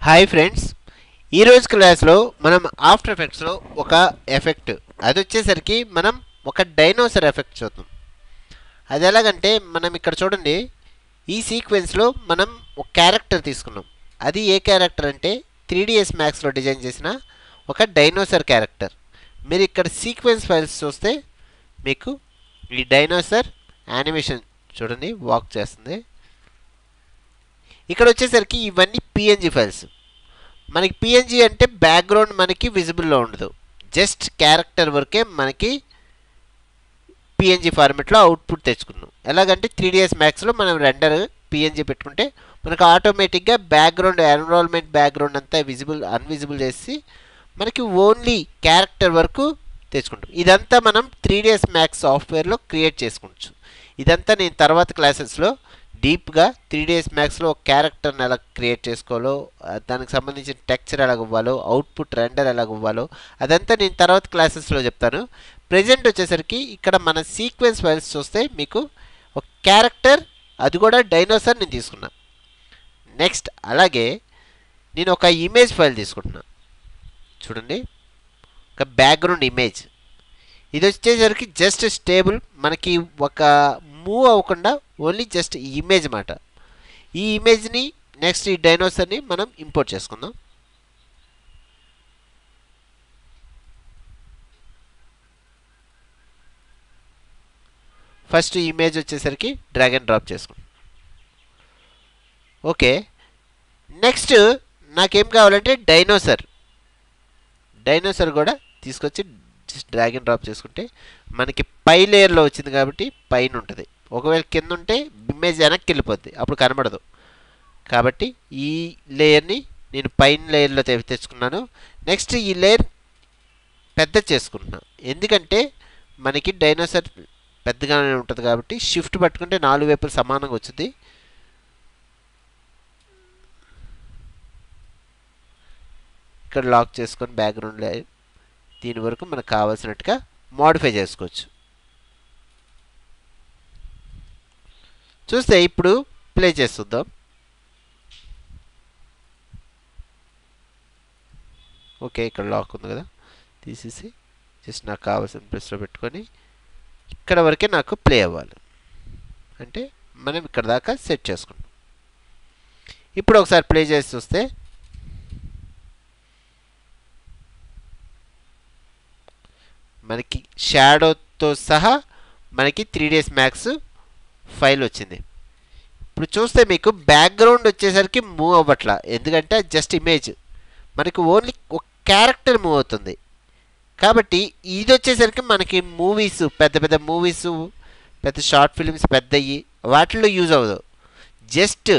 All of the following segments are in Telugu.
హాయ్ ఫ్రెండ్స్ ఈరోజు క్లాస్లో మనం ఆఫ్టర్ ఎఫెక్ట్స్లో ఒక ఎఫెక్ట్ అది వచ్చేసరికి మనం ఒక డైనోసర్ ఎఫెక్ట్ చూద్దాం. అది ఎలాగంటే మనం ఇక్కడ చూడండి ఈ సీక్వెన్స్లో మనం ఒక క్యారెక్టర్ తీసుకున్నాం. అది ఏ క్యారెక్టర్ అంటే త్రీ డిఎస్ మ్యాక్స్లో డిజైన్ చేసిన ఒక డైనోసర్ క్యారెక్టర్ మీరు ఇక్కడ సీక్వెన్స్ ఫైల్స్ చూస్తే మీకు ఈ డైనోసర్ యానిమేషన్ చూడండి వాక్ చేస్తుంది. ఇక్కడ వచ్చేసరికి ఇవన్నీ పిఎన్జీ ఫైల్స్ మనకి పిఎన్జి అంటే బ్యాక్గ్రౌండ్ మనకి విజిబుల్లో ఉండదు. జస్ట్ క్యారెక్టర్ వరకే మనకి పిఎన్జీ ఫార్మెట్లో అవుట్పుట్ తెచ్చుకున్నాం. ఎలాగంటే త్రీ డిఎస్ మ్యాక్స్లో మనం రెండర్ పిఎన్జీ పెట్టుకుంటే మనకు ఆటోమేటిక్గా బ్యాక్గ్రౌండ్ ఎన్రోల్మెంట్ బ్యాక్గ్రౌండ్ అంతా విజిబుల్ అన్విజిబుల్ చేసి మనకి ఓన్లీ క్యారెక్టర్ వరకు తెచ్చుకుంటాం. ఇదంతా మనం త్రీ డిఎస్ మ్యాక్స్ సాఫ్ట్వేర్లో క్రియేట్ చేసుకోవచ్చు ఇదంతా నేను తర్వాత క్లాసెస్లో డీప్గా త్రీ డేస్ మ్యాక్స్లో ఒక క్యారెక్టర్ని ఎలా క్రియేట్ చేసుకోవాలో దానికి సంబంధించిన టెక్చర్ ఎలాగ ఇవ్వాలో అవుట్పుట్ రెండర్ ఎలాగ ఇవ్వాలో అదంతా నేను తర్వాత క్లాసెస్లో చెప్తాను. ప్రజెంట్ వచ్చేసరికి ఇక్కడ మన సీక్వెన్స్ ఫైల్స్ చూస్తే మీకు ఒక క్యారెక్టర్ అది కూడా డైనోసార్ నేను తీసుకున్నా. నెక్స్ట్ అలాగే నేను ఒక ఇమేజ్ ఫైల్ తీసుకుంటున్నా. చూడండి. ఒక బ్యాక్గ్రౌండ్ ఇమేజ్ ఇది వచ్చేసరికి జస్ట్ స్టేబుల్ మనకి ఒక మూవ్ అవ్వకుండా ఓన్లీ జస్ట్ ఈ ఇమేజ్ మాట. ఈ ఇమేజ్ని నెక్స్ట్ ఈ డైనోసర్ని మనం ఇంపోర్ట్ చేసుకుందాం. ఫస్ట్ ఇమేజ్ వచ్చేసరికి డ్రాగ్ అండ్ డ్రాప్ చేసుకుంటాం ఓకే. నెక్స్ట్ నాకేం కావాలంటే డైనోసర్. డైనోసర్ కూడా తీసుకొచ్చి జస్ట్ డ్రాగ్ అండ్ డ్రాప్ చేసుకుంటే మనకి పై లేయర్లో వచ్చింది కాబట్టి పైన ఉంటుంది. ఒకవేళ కింద ఉంటే ఇమేజ్ వెనక్కి వెళ్ళిపోద్ది. అప్పుడు కనబడదు. కాబట్టి ఈ లేయర్ని నేను పైన లేయర్లో తెచ్చుకున్నాను. నెక్స్ట్ ఈ లేయర్ పెద్ద చేసుకుంటున్నాను ఎందుకంటే మనకి డైనోసార్ పెద్దగానే ఉంటుంది కాబట్టి షిఫ్ట్ పట్టుకుంటే నాలుగు వైపులు సమానంగా వచ్చింది ఇక్కడ లాక్ చేసుకొని బ్యాక్గ్రౌండ్ లేయర్ దీని వరకు మనకు కావాల్సినట్టుగా మోడిఫై చేసుకోవచ్చు. చూస్తే ఇప్పుడు ప్లే చేస్తుందాం ఓకే ఇక్కడ లాక్ ఉంది కదా. తీసేసి జస్ట్ నాకు కావాల్సిన ప్లేస్లో పెట్టుకొని ఇక్కడ వరకే నాకు ప్లే అవ్వాలి. అంటే మనం ఇక్కడ దాకా సెట్ చేసుకుంటాం ఇప్పుడు ఒకసారి ప్లే చేసి చూస్తే మనకి షాడోతో సహా మనకి త్రీ డేస్ మ్యాక్స్ ఫైల్ వచ్చింది. ఇప్పుడు చూస్తే మీకు బ్యాక్గ్రౌండ్ వచ్చేసరికి మూవ్ అవ్వట్లా. ఎందుకంటే జస్ట్ ఇమేజ్. మనకి ఓన్లీ ఒక క్యారెక్టర్ మూవ్ అవుతుంది. కాబట్టి ఇది వచ్చేసరికి మనకి మూవీస్ పెద్ద పెద్ద మూవీస్ పెద్ద షార్ట్ ఫిలిమ్స్ పెద్దవి వాటిల్లో యూజ్ అవ్వదు. జస్ట్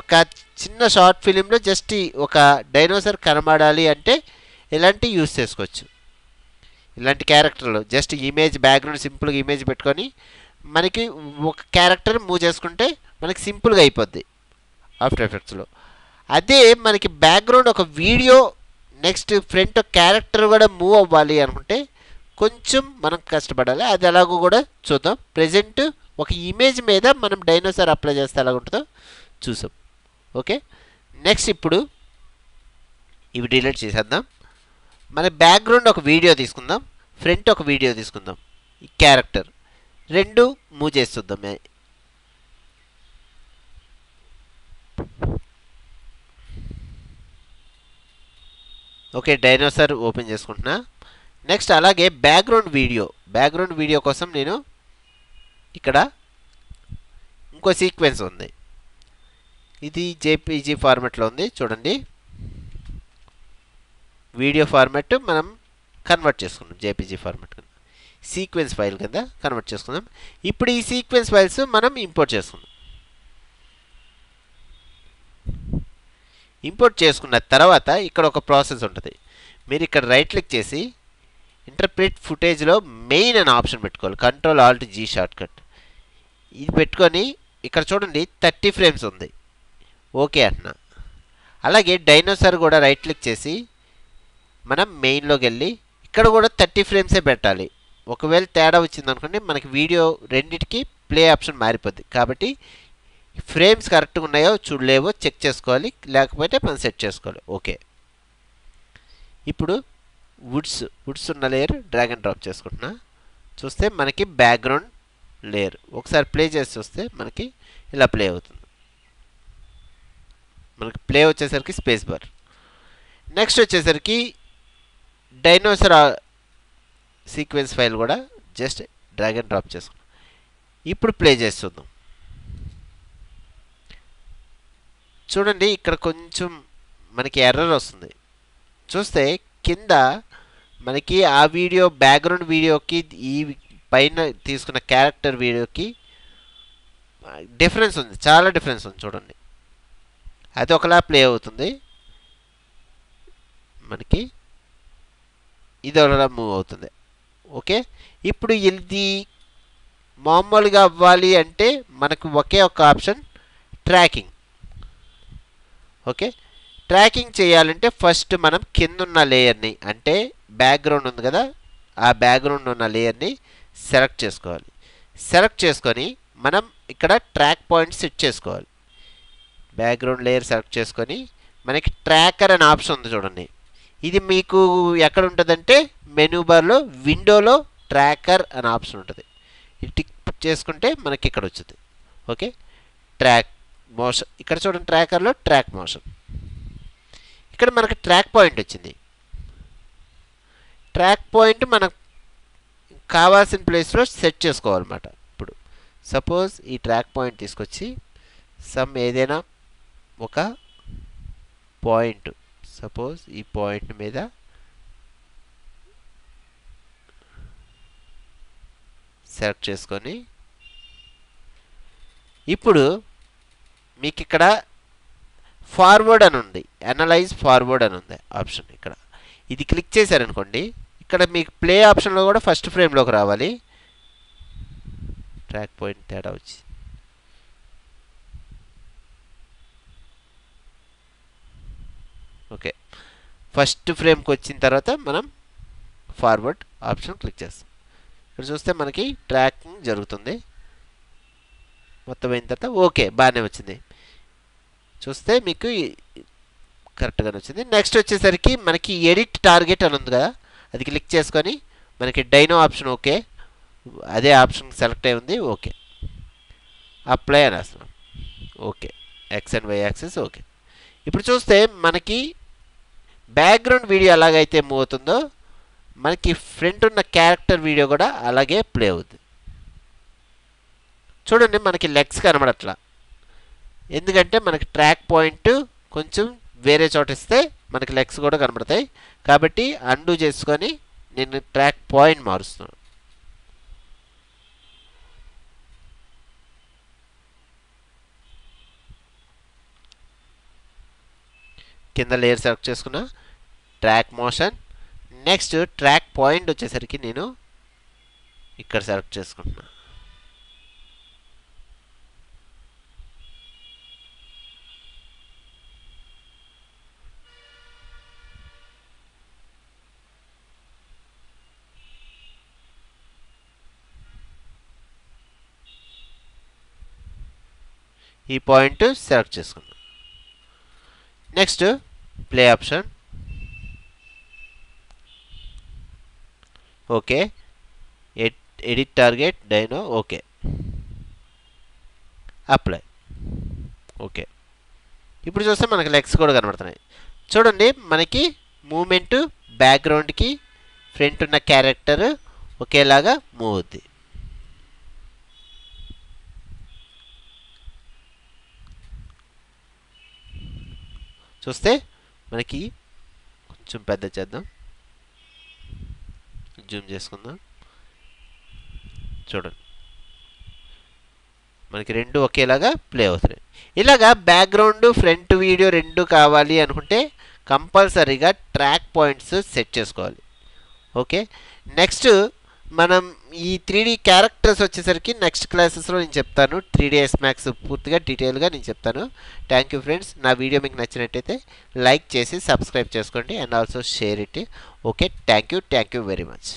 ఒక చిన్న షార్ట్ ఫిలింలో జస్ట్ ఒక డైనోసర్ కనబడాలి అంటే ఇలాంటివి యూజ్ చేసుకోవచ్చు. ఇలాంటి క్యారెక్టర్లు. జస్ట్ ఇమేజ్ బ్యాక్గ్రౌండ్ సింపుల్గా ఇమేజ్ పెట్టుకొని మనకి ఒక క్యారెక్టర్ మూవ్ చేసుకుంటే మనకి సింపుల్గా అయిపోద్ది ఆఫ్టర్ ఎఫెక్ట్స్లో. అదే మనకి బ్యాక్గ్రౌండ్ ఒక వీడియో నెక్స్ట్ ఫ్రంట్ క్యారెక్టర్ కూడా మూవ్ అవ్వాలి అనుకుంటే కొంచెం మనం కష్టపడాలి. అది ఎలాగో కూడా చూద్దాం. ప్రజెంట్ ఒక ఇమేజ్ మీద మనం డైనోసార్ అప్లై చేస్తే ఎలా ఉంటుందో చూసాం. ఓకే? నెక్స్ట్ ఇప్పుడు ఇవి డిలీట్ చేసేద్దాం. మన బ్యాక్గ్రౌండ్ ఒక వీడియో తీసుకుందాం ఫ్రంట్ ఒక వీడియో తీసుకుందాం. ఈ క్యారెక్టర్ రెండు మూవ్ చేస్తుందాం ఓకే డైనోసార్ ఓపెన్ చేసుకుంటున్నా. నెక్స్ట్ అలాగే బ్యాక్గ్రౌండ్ వీడియో బ్యాక్గ్రౌండ్ వీడియో కోసం నేను ఇక్కడ ఇంకో సీక్వెన్స్ ఉంది. ఇది జేపీజీ ఫార్మెట్లో ఉంది చూడండి. వీడియో ఫార్మాట్ మనం కన్వర్ట్ చేసుకున్నాం జేపీజీ ఫార్మాట్ కింద సీక్వెన్స్ ఫైల్ కింద కన్వర్ట్ చేసుకుందాం. ఇప్పుడు ఈ సీక్వెన్స్ ఫైల్స్ మనం ఇంపోర్ట్ చేసుకుందాం. ఇంపోర్ట్ చేసుకున్న తర్వాత ఇక్కడ ఒక ప్రాసెస్ ఉంటుంది. మీరు ఇక్కడ రైట్ క్లిక్ చేసి ఇంటర్ప్రిట్ ఫుటేజ్లో మెయిన్ అనే ఆప్షన్ పెట్టుకోవాలి. Control alt G shortcut ఇది పెట్టుకొని ఇక్కడ చూడండి థర్టీ ఫ్రేమ్స్ ఉంది. ఓకే అంటున్నా. అలాగే డైనోసార్ కూడా రైట్ క్లిక్ చేసి మనం మెయిన్లోకి వెళ్ళి ఇక్కడ కూడా థర్టీ ఫ్రేమ్సే పెట్టాలి. ఒకవేళ తేడా వచ్చింది అనుకోండి మనకి వీడియో రెండింటికి ప్లే ఆప్షన్ మారిపోద్ది. కాబట్టి ఫ్రేమ్స్ కరెక్ట్గా ఉన్నాయో చూడలేవో చెక్ చేసుకోవాలి లేకపోతే మనం సెట్ చేసుకోవాలి. ఓకే. ఇప్పుడు వుడ్స్ వుడ్స్ ఉన్న లేయర్ డ్రాగ్ అండ్ డ్రాప్ చేసుకుంటున్నా. చూస్తే మనకి బ్యాక్గ్రౌండ్ లేయర్ ఒకసారి ప్లే చేసి చూస్తే మనకి ఇలా ప్లే అవుతుంది. మనకి ప్లే వచ్చేసరికి స్పేస్ బార్ నెక్స్ట్ వచ్చేసరికి డైనోసర్ సీక్వెన్స్ ఫైల్ కూడా జస్ట్ డ్రాగ్ అండ్ డ్రాప్ చేసుకున్నాం. ఇప్పుడు ప్లే చేస్తున్నాం చూడండి ఇక్కడ కొంచెం మనకి ఎర్రర్ వస్తుంది. చూస్తే కింద మనకి ఆ వీడియో బ్యాక్గ్రౌండ్ వీడియోకి ఈ పైన తీసుకున్న క్యారెక్టర్ వీడియోకి డిఫరెన్స్ ఉంది చాలా డిఫరెన్స్ ఉంది చూడండి. అది ఒకలా ప్లే అవుతుంది. మనకి ఇది ఒకలా మూవ్ అవుతుంది ఓకే? ఇప్పుడు ఇది మామూలుగా అవ్వాలి అంటే మనకు ఒకే ఒక ఆప్షన్ ట్రాకింగ్. ఓకే? ట్రాకింగ్ చేయాలంటే ఫస్ట్ మనం కింద ఉన్న లేయర్ని అంటే బ్యాక్గ్రౌండ్ ఉంది కదా ఆ బ్యాక్గ్రౌండ్ ఉన్న లేయర్ని సెలెక్ట్ చేసుకోవాలి. సెలెక్ట్ చేసుకొని మనం ఇక్కడ ట్రాక్ పాయింట్ సెట్ చేసుకోవాలి. బ్యాక్గ్రౌండ్ లేయర్ సెలెక్ట్ చేసుకొని మనకి ట్రాకర్ అనే ఆప్షన్ ఉంది చూడండి. ఇది మీకు ఎక్కడ ఉంటుందంటే మెనూ బార్లో విండోలో ట్రాకర్ అనే ఆప్షన్ ఉంటుంది. ఇది టిక్ చేసుకుంటే మనకి ఇక్కడ వచ్చింది. ఓకే ట్రాక్ మోషన్ ఇక్కడ చూడండి ట్రాకర్లో ట్రాక్ మోషన్ ఇక్కడ మనకి ట్రాక్ పాయింట్ వచ్చింది. ట్రాక్ పాయింట్ మనకు కావాల్సిన ప్లేస్లో సెట్ చేసుకోవాలన్నమాట. ఇప్పుడు సపోజ్ ఈ ట్రాక్ పాయింట్ తీసుకొచ్చి సమ్ ఏదైనా ఒక పాయింట్ సపోజ్ ఈ పాయింట్ మీద. సెలెక్ట్ చేసుకొని. ఇప్పుడు మీకు ఇక్కడ ఫార్వర్డ్ అని ఉంది. అనలైజ్ ఫార్వర్డ్ అని ఉంది ఆప్షన్ ఇక్కడ. ఇది క్లిక్ చేశారనుకోండి ఇక్కడ మీకు ప్లే ఆప్షన్లో కూడా ఫస్ట్ ఫ్రేమ్లోకి రావాలి. ట్రాక్ పాయింట్ తేడా వచ్చి ఓకే. ఫస్ట్ ఫ్రేమ్కి వచ్చిన తర్వాత మనం ఫార్వర్డ్ ఆప్షన్ క్లిక్ చేస్తాం. ఇక్కడ చూస్తే మనకి ట్రాకింగ్ జరుగుతుంది. మొత్తం అయిన తర్వాత ఓకే బాగానే వచ్చింది. చూస్తే మీకు కరెక్ట్గానే వచ్చింది. నెక్స్ట్ వచ్చేసరికి మనకి ఎడిట్ టార్గెట్ అని ఉంది కదా అది క్లిక్ చేసుకొని మనకి డైనో ఆప్షన్ ఓకే అదే ఆప్షన్ సెలెక్ట్ అయి ఉంది ఓకే. అప్లై అని రాస్తున్నాం okay. X and Y axis okay. ఇప్పుడు చూస్తే మనకి బ్యాక్గ్రౌండ్ వీడియో ఎలాగైతే మూవ్ అవుతుందో మనకి ఫ్రంట్ ఉన్న క్యారెక్టర్ వీడియో కూడా అలాగే ప్లే అవుద్ది. చూడండి మనకి లెగ్స్ కనబడట్లా. ఎందుకంటే మనకి ట్రాక్ పాయింట్ కొంచెం వేరే చోట ఇస్తే మనకి లెగ్స్ కూడా కనబడతాయి. కాబట్టి అండు చేసుకొని నేను ట్రాక్ పాయింట్ మారుస్తున్నాను. కింద లేయర్ సెలెక్ట్ చేసుకున్నా. Track motion next track point వచ్చేసరికి నేను ఇక్కడ సెలెక్ట్ చేసుకుంటున్నా. ఈ పాయింట్ సెలెక్ట్ చేసుకున్నాం. Next play option okay edit target dino okay apply okay ఇప్పుడు చూస్తే మనకి లెగ్స్ కూడా కనబడుతున్నాయి. చూడండి మనకి మూమెంట్ బ్యాక్గ్రౌండ్కి ఫ్రంట్ ఉన్న క్యారెక్టర్ ఒకేలాగా మూవ్ అవుద్ది. చూస్తే మనకి కొంచెం పెద్ద చేద్దాం. జూమ్ చేసుకుందాం. చూడండి. మనకి రెండు ఒకేలాగా ప్లే అవుతున్నాయి. ఇలాగా బ్యాక్గ్రౌండ్ ఫ్రంట్ వీడియో రెండు కావాలి అనుకుంటే కంపల్సరీగా ట్రాక్ పాయింట్స్ సెట్ చేసుకోవాలి. ఓకే? నెక్స్ట్ మనం ఈ త్రీ క్యారెక్టర్స్ వచ్చేసరికి నెక్స్ట్ క్లాసెస్లో నేను చెప్తాను. త్రీ డీ ఎస్ మ్యాక్స్ పూర్తిగా డీటెయిల్గా నేను చెప్తాను. థ్యాంక్ యూ ఫ్రెండ్స్ నా వీడియో మీకు నచ్చినట్టయితే లైక్ చేసి సబ్స్క్రైబ్ చేసుకోండి and also share it okay thank you thank you very much